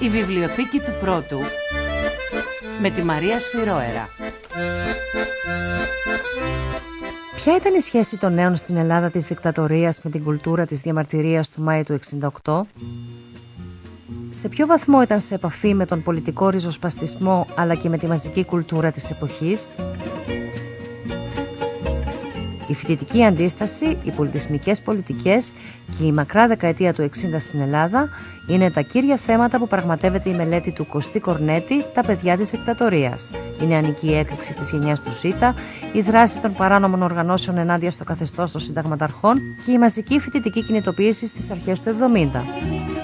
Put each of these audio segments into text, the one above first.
Η βιβλιοθήκη του πρώτου με τη Μαρία Σφυρόερα. Ποια ήταν η σχέση των νέων στην Ελλάδα της δικτατορίας με την κουλτούρα της διαμαρτυρίας του Μάη του 68? Σε ποιο βαθμό ήταν σε επαφή με τον πολιτικό ριζοσπαστισμό αλλά και με τη μαζική κουλτούρα της εποχής; Η φοιτητική αντίσταση, οι πολιτισμικές πολιτικές και η μακρά δεκαετία του 60 στην Ελλάδα είναι τα κύρια θέματα που πραγματεύεται η μελέτη του Κωστή Κορνέτη «Τα παιδιά της δικτατορίας. Η νεανική έκρηξη της γενιάς του ΣΥΤΑ, η δράση των παράνομων οργανώσεων ενάντια στο καθεστώς των συνταγματαρχών και η μαζική φοιτητική κινητοποίηση στις αρχές του 70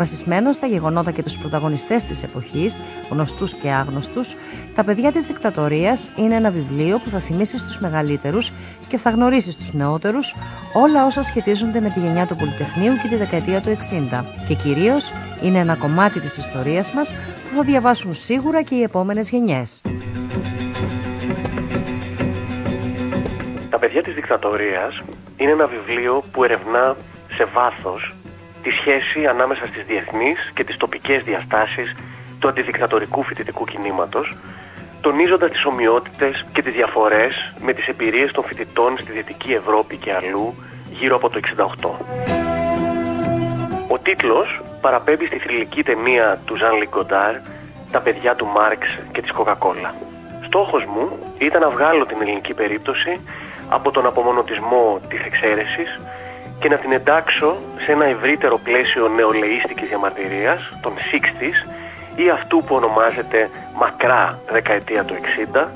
βασισμένος στα γεγονότα και τους πρωταγωνιστές της εποχής, γνωστούς και άγνωστους, «Τα παιδιά της δικτατορίας» είναι ένα βιβλίο που θα θυμίσεις στους μεγαλύτερους και θα γνωρίσεις στους νεότερους όλα όσα σχετίζονται με τη γενιά του Πολυτεχνείου και τη δεκαετία του 60 και κυρίως είναι ένα κομμάτι της ιστορίας μας που θα διαβάσουν σίγουρα και οι επόμενες γενιές. «Τα παιδιά της δικτατορίας» είναι ένα βιβλίο που ερευνά σε βάθος τη σχέση ανάμεσα στις διεθνείς και τις τοπικές διαστάσεις του αντιδικτατορικού φοιτητικού κινήματος, τονίζοντας τις ομοιότητες και τις διαφορές με τις εμπειρίες των φοιτητών στη Δυτική Ευρώπη και αλλού γύρω από το 68. Ο τίτλος παραπέμπει στη θρηλυκή ταινία του Ζαν Λιγκοντάρ «Τα παιδιά του Μάρξ και της Κοκακόλα». Στόχος μου ήταν να βγάλω την ελληνική περίπτωση από τον απομονωτισμό της εξαίρεσης και να την εντάξω σε ένα ευρύτερο πλαίσιο νεολαίστικης διαμαρτυρίας των 60's ή αυτού που ονομάζεται μακρά δεκαετία του 60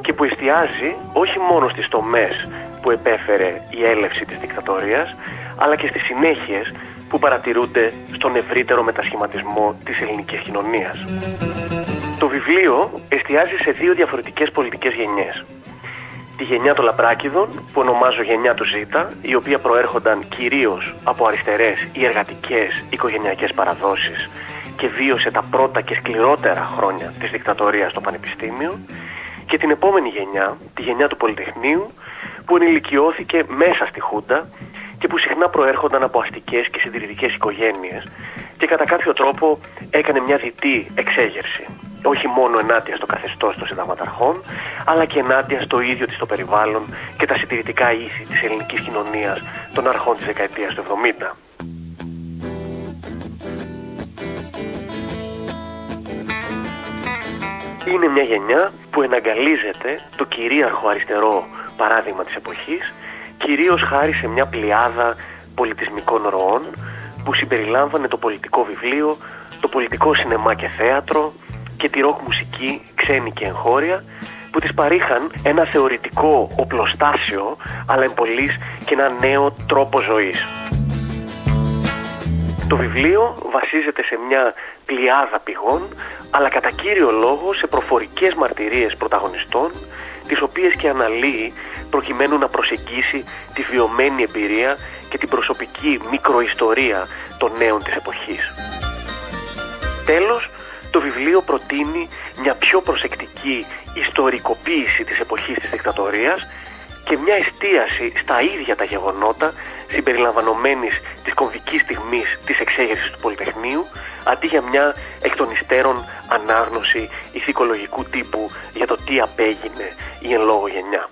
και που εστιάζει όχι μόνο στις τομές που επέφερε η έλευση της δικτατορίας αλλά και στις συνέχειες που παρατηρούνται στον ευρύτερο μετασχηματισμό της ελληνικής κοινωνίας. Το βιβλίο εστιάζει σε δύο διαφορετικές πολιτικές γενιές τη γενιά των Λαμπράκηδων, που ονομάζω γενιά του Ζήτα, η οποία προέρχονταν κυρίως από αριστερές ή εργατικές οικογενειακές παραδόσεις και βίωσε τα πρώτα και σκληρότερα χρόνια της δικτατορίας στο Πανεπιστήμιο και την επόμενη γενιά, τη γενιά του Πολυτεχνείου, που ενηλικιώθηκε μέσα στη Χούντα και που συχνά προέρχονταν από αστικές και συντηρητικές οικογένειες και κατά κάποιο τρόπο έκανε μια διτή εξέγερση όχι μόνο ενάντια στο καθεστώς των συνταγματαρχών, αλλά και ενάντια στο ίδιο της το περιβάλλον και τα συντηρητικά ήθη της ελληνικής κοινωνίας των αρχών της δεκαετίας του 70. Είναι μια γενιά που εναγκαλίζεται το κυρίαρχο αριστερό παράδειγμα της εποχής, κυρίως χάρη σε μια πλειάδα πολιτισμικών ροών που συμπεριλάμβανε το πολιτικό βιβλίο, το πολιτικό σινεμά και θέατρο, και τη ροκ μουσική ξένη και εγχώρια που τις παρήχαν ένα θεωρητικό οπλοστάσιο αλλά εμπολής και ένα νέο τρόπο ζωής. Το βιβλίο βασίζεται σε μια πλειάδα πηγών αλλά κατά κύριο λόγο σε προφορικές μαρτυρίες πρωταγωνιστών τις οποίες και αναλύει προκειμένου να προσεγγίσει τη βιωμένη εμπειρία και την προσωπική μικροϊστορία των νέων της εποχής. Τέλος, το βιβλίο προτείνει μια πιο προσεκτική ιστορικοποίηση της εποχής της δικτατορίας και μια εστίαση στα ίδια τα γεγονότα συμπεριλαμβανομένης της κομβικής στιγμής της εξέγερσης του Πολυτεχνείου αντί για μια εκ των υστέρων ανάγνωση ηθικολογικού τύπου για το τι απέγινε η εν λόγω γενιά.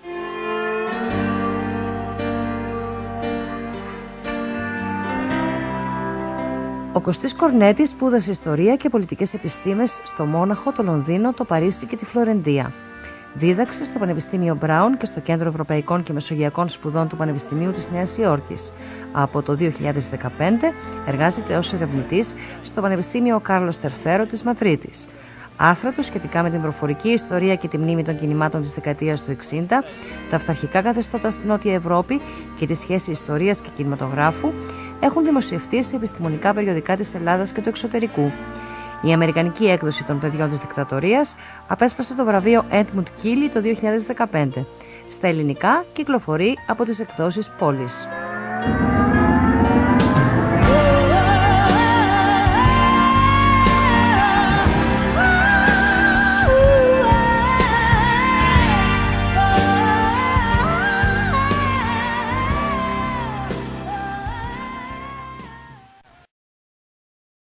Ο Κωστής Κορνέτης σπούδασε ιστορία και πολιτικές επιστήμες στο Μόναχο, το Λονδίνο, το Παρίσι και τη Φλωρεντία. Δίδαξε στο Πανεπιστήμιο Μπράουν και στο Κέντρο Ευρωπαϊκών και Μεσογειακών Σπουδών του Πανεπιστημίου της Νέας Υόρκης. Από το 2015 εργάζεται ως ερευνητής στο Πανεπιστήμιο Κάρλος Τερθέρο της Μαδρίτης. Άρθρα του σχετικά με την προφορική ιστορία και τη μνήμη των κινημάτων της δεκαετίας του 60, τα αυταρχικά καθεστώτα στην Νότια Ευρώπη και τη σχέση ιστορίας και κινηματογράφου έχουν δημοσιευτεί σε επιστημονικά περιοδικά της Ελλάδας και του εξωτερικού. Η αμερικανική έκδοση των παιδιών της δικτατορίας απέσπασε το βραβείο Edmund Keeley το 2015. Στα ελληνικά κυκλοφορεί από τις εκδόσεις Πόλης.